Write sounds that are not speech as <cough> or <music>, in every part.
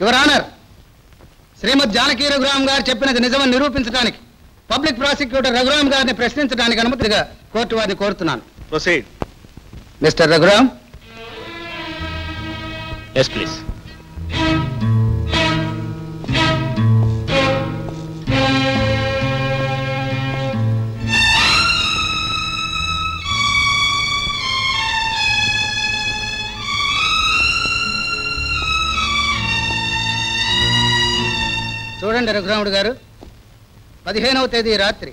Your honour Shrimad Janaki Raghuram గారు చెప్పినది నిజమని నిరూపించడానికి పబ్లిక్ ప్రాసిక్యూటర్ రఘురామ్ గారిని ప్రశ్నించడానికి అనుమతిగా కోర్టు వారిని కోరుతున్నాను. Proceed. Mister Raghuram? Yes please చూడండి రఘురాముడు గారు పదిహేనవ తేదీ రాత్రి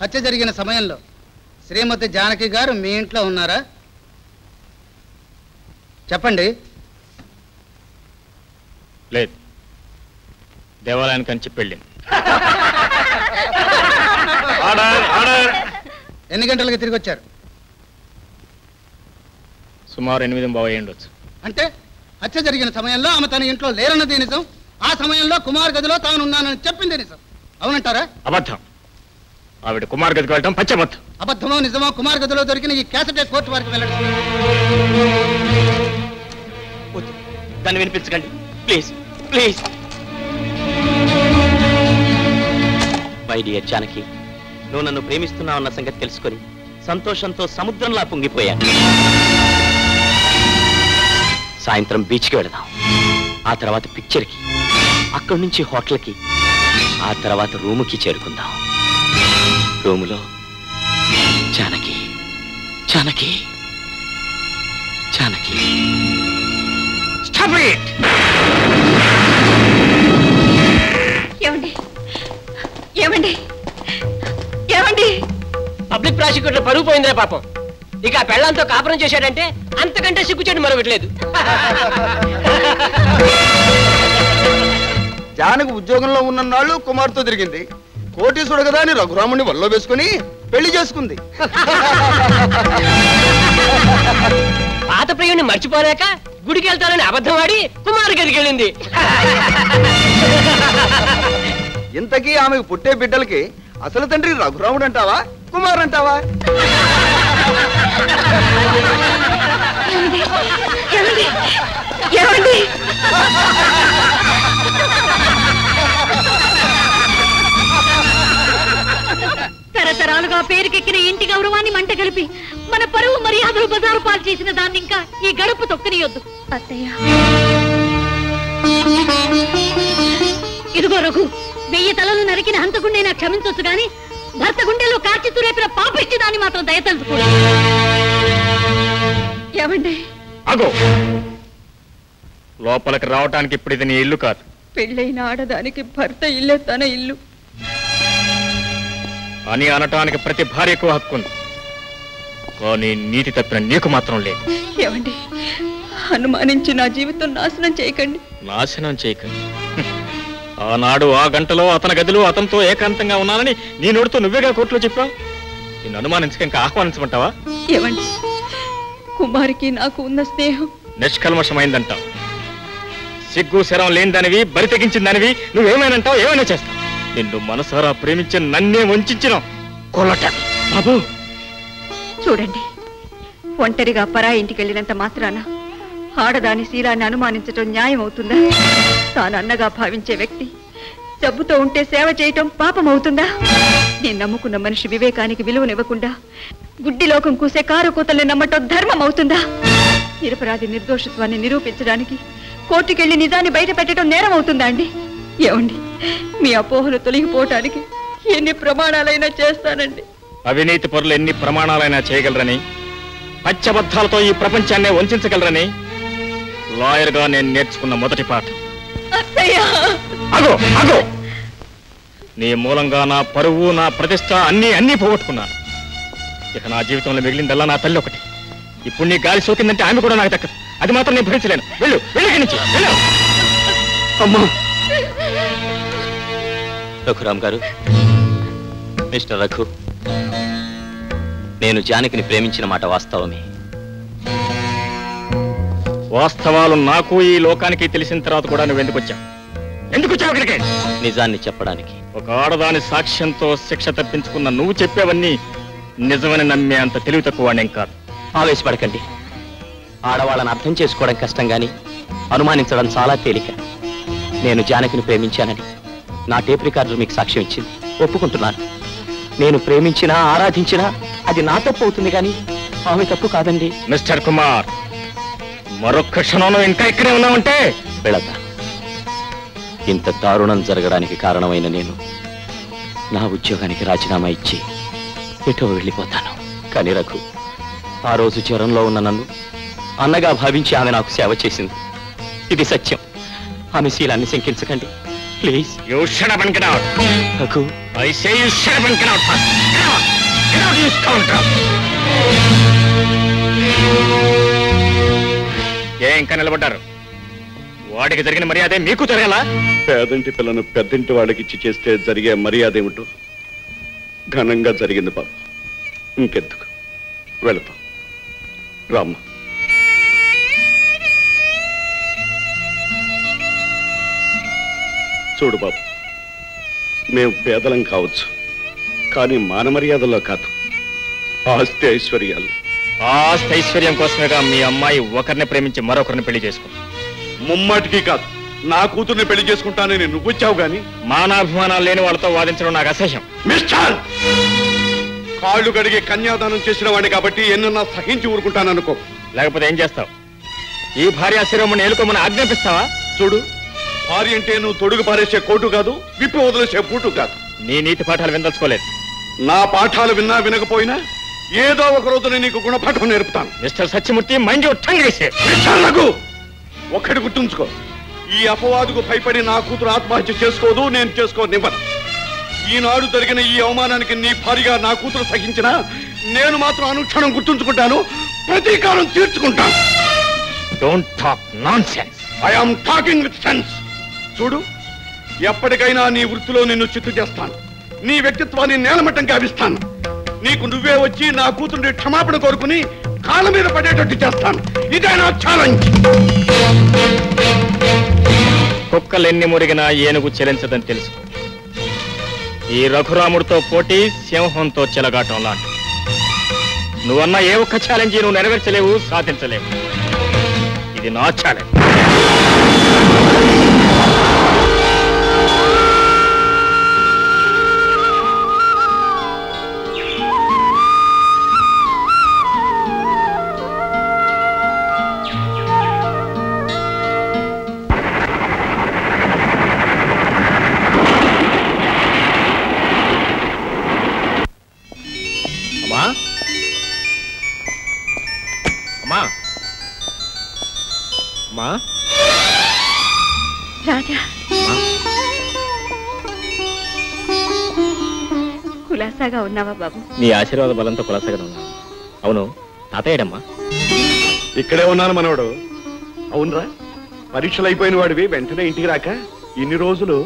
హత్య జరిగిన సమయంలో శ్రీమతి జానకి గారు మీ ఇంట్లో ఉన్నారా? చెప్పండి. లేదు. దేవాలయానికి అని చెప్పి వెళ్ళింది <laughs> ఎన్ని గంటలకు తిరిగి వచ్చారు? సుమారు ఎనిమిది బావ ఉండొచ్చు. అంటే హత్య జరిగిన సమయంలో ఆమె తన ఇంట్లో లేరన్నది నిజం? ఆ సమయంలో కుమార్ గదిలో తాను ఉన్నానని చెప్పింది నిజం. అవునంటారా? అబద్ధం. ఆవిడ కుమార్ గదికి వెళ్ళటం పచ్చబద్ధం. అబద్ధమో నిజమో కుమార్ గదిలో దొరికిన ఈ క్యాసెటే కోర్టు వారికి వెళ్ళడం? వద్దు. దాన్ని వినిపించకండి. Please please. My dear Janaki నువ్వు నన్ను ప్రేమిస్తున్నావు అన్న సంగతి తెలుసుకొని సంతోషంతో సముద్రంలా పొంగిపోయాను. సాయంత్రం బీచ్కి వెళదాం. ఆ తర్వాత పిక్చర్కి. అక్కడి నుంచి హోటల్కి ఆ తర్వాత రూముకి చేరుకుందాం. రూములో జానకి జానకి జానకి. Stop it! ఏమండి? ఏమండి? ఏమండి? పబ్లిక్ ప్రాసిక్యూటర్ పరుగు పోయిందిరా పాపం. ఇక ఆ పెళ్ళంతో కాపురం చేశాడంటే అంతకంటే సిగ్గుచేటు మరొకటి లేదు. <laughs> జానకి ఉద్యోగంలో ఉన్న నాళ్ళు కుమార్తె తిరిగింది. కోటీశ్వరుడు కదా అని రఘురాముని వల్ల వేసుకుని పెళ్ళి చేసుకుంది. పాత ప్రియుని మర్చిపోలేక గుడికి వెళ్తానని అబద్ధం ఆడి కుమారు గదికి వెళ్ళింది. ఇంతకీ ఆమెకు పుట్టే బిడ్డలకి అసలు తండ్రి రఘురాముడు అంటావా కుమార్ అంటావా? ఏమండి? ఏమండి? కలిపి మన పరువు మర్యాదలు బజారు పాలు చేసిన దాన్ని ఇంకా ఈ గడుపు తొక్కనియొద్దు. అత్తయ్య. ఇదిగో రఘు వెయ్యి తలలు నరికిన హంతకుండైనా క్షమించొచ్చు గాని భర్త గుండెలో కార్చిత్తు రేపిన పాపిచ్చి దాన్ని మాత్రం దయతలుచుకోడు. ఏమండి? అగో లోపలికి రావటానికి ఇప్పుడు ఇది నీ ఇల్లు కాదు. పెళ్ళైన ఆడదానికి భర్త ఇల్లే తన ఇల్లు. అని అనటానికి ప్రతి భార్యకు హక్కు ఉంది కానీ నీతి తప్పిన నీకు మాత్రం లేదు. ఏమండి? అనుమానించి నా జీవితం నాశనం చేయకండి. నాశనం చేయకండి. ఆనాడు ఆ గంటలో అతని గదిలో అతనితో ఏకాంతంగా ఉన్నానని నీ నోటితో నువ్వేగా కోర్టులో చెప్పావు? నిన్ను అనుమానించక ఇంకా ఆహ్వానించమంటావా? ఏమండి? కుమారికి నాకు ఉన్న స్నేహం. నిష్కల్మషమైందంటావు. సిగ్గు శరం లేనిదానివి బరి తెగించిందానివి నువ్వేమైనంటావు? ఏమైనా చేస్తావు? నిన్ను మనసారా ప్రేమించి నన్నే వంచిన కొలట. బాబు చూడండి. ఒంటరిగా పరా ఇంటికి వెళ్ళినంత మాత్రాన ఆడదాని శీలాన్ని అనుమానించటం న్యాయం అవుతుందా తాను అన్నగా భావించే వ్యక్తి జబ్బుతో ఉంటే సేవ చేయటం పాపం అవుతుందా నేను నమ్ముకున్న మనిషి వివేకానికి విలువనివ్వకుండా గుడ్డి లోకం కూసే కారు కూతల్ని నమ్మటం ధర్మం అవుతుందా నిరపరాధి నిర్దోషత్వాన్ని నిరూపించడానికి కోర్టుకెళ్ళి నిజాన్ని బయట పెట్టడం నేరం అవుతుందా అండి? ఏమండి మీ అపోహలు తొలగిపోవటానికి ఎన్ని ప్రమాణాలైనా చేస్తానండి. అవినీతి పరులు ఎన్ని ప్రమాణాలైనా చేయగలరని పచ్చబద్ధాలతో ఈ ప్రపంచాన్నే వంచగలరని లాయర్గా నేను నేర్చుకున్న మొదటి పాఠం. అత్తయ్యా! అగో అగో! నీ మూలంగా నా పరువు నా ప్రతిష్ట అన్నీ అన్నీ పోగొట్టుకున్నాను ఇక నా జీవితంలో మిగిలిందల్లా నా తల్లి ఒకటి. ఇప్పుడు నీ గాలి సోకిందంటే ఆమె కూడా నాకు దక్కదు. అది మాత్రం నేను భరించలేను. వెళ్ళు వెళ్ళు ఇక్కడి నుంచి. వెళ్ళు. అమ్మా! <laughs> రఘురామ్ గారు మిస్టర్ రఘు. నేను జానకిని ప్రేమించిన మాట వాస్తవమే. వాస్తవాలు నాకు ఈ లోకానికి తెలిసిన తర్వాత కూడా నువ్వు ఎందుకు వచ్చావు? ఎందుకు వచ్చావు ఇక్కడికి? నిజాన్ని చెప్పడానికి. ఒక ఆడదాని సాక్ష్యంతో శిక్ష తప్పించుకున్న నువ్వు చెప్పేవన్నీ నిజమని నమ్మే అంత తెలివి తక్కువ వాడినేం కాదు. ఆవేశపడకండి. ఆడవాళ్ళని అర్థం చేసుకోవడం కష్టం గాని అనుమానించడం చాలా తేలిక. నేను జానకిని ప్రేమించానని నా టేప్ రికార్డు మీకు సాక్ష్యం ఇచ్చింది. ఒప్పుకుంటున్నాను. నేను ప్రేమించినా ఆరాధించినా అది నా తప్పు అవుతుంది కానీ ఆమె తప్పు కాదండి. మిస్టర్ కుమార్ మరొక్క క్షణంలో ఇంకా ఇక్కడే ఉన్నావంటే వెళతా ఇంత దారుణం జరగడానికి కారణమైన నేను నా ఉద్యోగానికి రాజీనామా ఇచ్చి ఎటో వెళ్ళిపోతాను. కానీ రఘు ఆ రోజు జ్వరంలో ఉన్న నన్ను అన్నగా భావించి ఆమె నాకు సేవ చేసింది. ఇది సత్యం. ఆమె శీలాన్ని శంకించకండి. Please. Raghu. I say you shut up and get out first get ఏ ఇంకా నిలబడ్డారు? వాడికి జరిగిన మర్యాదే మీకు జరగాల? పేదంటి పిల్లను పెద్దంటి వాడికి ఇచ్చి చేస్తే జరిగే మర్యాద ఏమిటో? ఘనంగా జరిగింది బాబు. ఇంకెందుకు? వెళతాం రామ్మ. చూడు బాబు మేము పేదలం కావచ్చు. కానీ మాన మర్యాదల్లో కాదు. ఆస్తి ఐశ్వర్యాలు. ఆస్తి ఐశ్వర్యం కోసమేగా మీ అమ్మాయి ఒకరిని ప్రేమించి మరొకరిని పెళ్ళి చేసుకుంది. ముమ్మాటికి కాదు. నా కూతుర్ని పెళ్ళి చేసుకుంటానని నువ్వు వచ్చావు గాని? మానాభిమానాలు లేని వాళ్ళతో వాదించడం నాకు అసహ్యం. మిస్టర్! కాళ్ళు కడిగి కన్యాదానం చేసిన వాడిని కాబట్టి ఎన్నన్నా సహించి ఊరుకుంటాననుకో. లేకపోతే ఏం చేస్తావు? ఈ భార్య శిరోమణి ఏలుకోమని ఆజ్ఞాపిస్తావా? చూడు భార్య అంటే నువ్వు తొడుగు పారేసే కోటు కాదు విప్పి వదిలేసే పూటు కాదు. నీ నీతి పాఠాలు విందల్చుకోలేదు. నా పాఠాలు విన్నా వినకపోయినా ఏదో ఒక రోజు నేను నీకు గుణపాఠం నేర్పుతాను. మిస్టర్ సత్యమూర్తి మైండ్ రఘు ఒక్కటి గుర్తుంచుకో. ఈ అపవాదుకు భయపడి నా కూతురు ఆత్మహత్య చేసుకోదు నేను చేసుకోనివ్వను. ఈనాడు జరిగిన ఈ అవమానానికి నీ భార్యగా నా కూతురు సహించిన నేను మాత్రం అనుక్షణం గుర్తుంచుకుంటాను ప్రతీకారం తీర్చుకుంటాను. Don't talk nonsense I am talking with sense చూడు ఎప్పటికైనా నీ వృత్తిలో నిన్ను చిత్తు చేస్తాను. నీ వ్యక్తిత్వాన్ని నేలమట్టం గావిస్తాను. నీకు నువ్వే వచ్చి నా కూతురుని క్షమాపణ కోరుకుని కాళ్ళ మీద పడేటట్టు చేస్తాను. ఇదే నా ఛాలెంజ్ కుక్కలెన్ని మురిగినా ఏనుగు చెలించదని తెలుసు ఈ రఘురాముడితో పోటీ సింహంతో చెలగాటం లాంటి నువ్వన్న ఏ ఒక్క ఛాలెంజ్ నువ్వు నెరవేర్చలేవు సాధించలేవు. ఇది నా ఛాలెంజ్ ఉన్నావా బాబు? నీ ఆశీర్వాద బలంతో కులాసగా ఉన్నాను అవును తాతయ్యడమ్మా. ఇక్కడే ఉన్నాను మనవడు. అవునరా పరీక్షలు అయిపోయిన వాడివి వెంటనే ఇంటికి రాక ఇన్ని రోజులు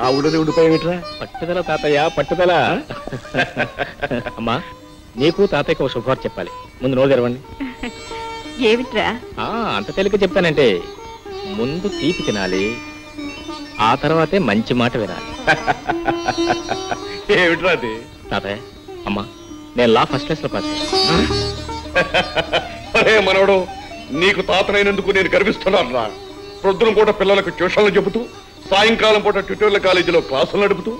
ఆ ఊళ్ళోనే ఉండిపోయావిట్రా పట్టుదల తాతయ్య పట్టుదల. <laughs> అమ్మా నీకు తాతయ్యకు ఒక శుభవార్త చెప్పాలి. ముందు నోరు తెరవండి. ఏమిట్రా? ఆ, అంత తేలిక చెప్తానంటే ముందు తీపి తినాలి ఆ తర్వాతే మంచి మాట వినాలి. <laughs> ఏమిట్రా అది? తాతయ్య అమ్మా నేను లా ఫస్ట్ క్లాస్లో పాస్ అరే మనవడు నీకు తాతనైనందుకు నేను గర్విస్తున్నాను రా ప్రొద్దున పూట పిల్లలకు ట్యూషన్లు చెబుతూ సాయంకాలం పూట ట్యూటోరియల్ కాలేజీలో క్లాసులు నడుపుతూ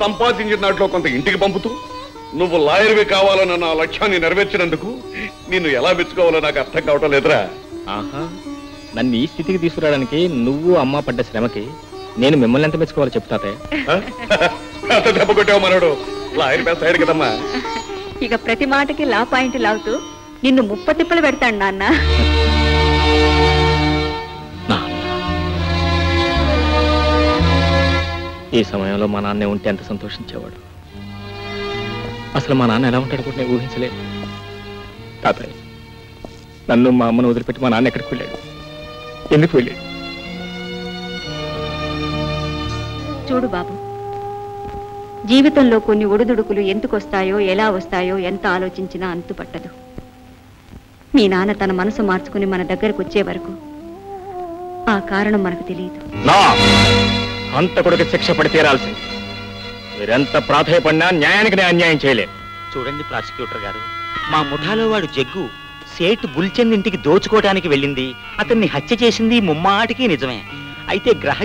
సంపాదించిన దాంట్లో కొంత ఇంటికి పంపుతూ నువ్వు లాయర్వి కావాలన్న నా లక్ష్యాన్ని నెరవేర్చినందుకు నిన్ను ఎలా మెచ్చుకోవాలో నాకు అర్థం కావటం లేదురా ఆహా నన్ను ఈ స్థితికి తీసుకురావడానికి నువ్వు అమ్మ పడ్డ శ్రమకి నేను మిమ్మల్ని ఎంత మెచ్చుకోవాలో చెప్తాతే దెబ్బ కొట్టావు మనోడు లాయర్ కదమ్మా. ఇక ప్రతి మాటకి లా పాయింట్ లాగుతూ నిన్ను ముప్ప తిప్పలు పెడతాడు నాన్న. నాన్న. ఈ సమయంలో మా నాన్నే ఉంటే ఎంత సంతోషించేవాడు? అసలు మా నాన్న ఎలా ఉంటాడు కూడా నేను ఊహించలేదు. తాతయ్య నన్ను మా అమ్మను వదిలిపెట్టి మా నాన్న ఎక్కడికి వెళ్ళాడు? ఎందుకు వెళ్ళాడు? చూడు బాబు జీవితంలో కొన్ని ఒడిదుడుకులు ఎందుకు వస్తాయో ఎలా వస్తాయో ఎంత ఆలోచించినా అంతుపట్టదు. మీ నాన్న తన మనసు మార్చుకుని మన దగ్గరకు వచ్చే వరకు ఆ కారణం మనకు తెలియదు. నా! హంతకుడికి శిక్ష పడి తీరాల్సింది. మీరెంత ప్రాధాయపడినా న్యాయానికి నేను అన్యాయం చేయలేదు చూడండి ప్రాసిక్యూటర్ గారు మా ముఠాలో వాడు జగ్గు. సేట్ బుల్చంద్ ఇంటికి దోచుకోవడానికి వెళ్ళింది. అతన్ని హత్య చేసింది ముమ్మాటికి నిజమే. అయితే గ్రహ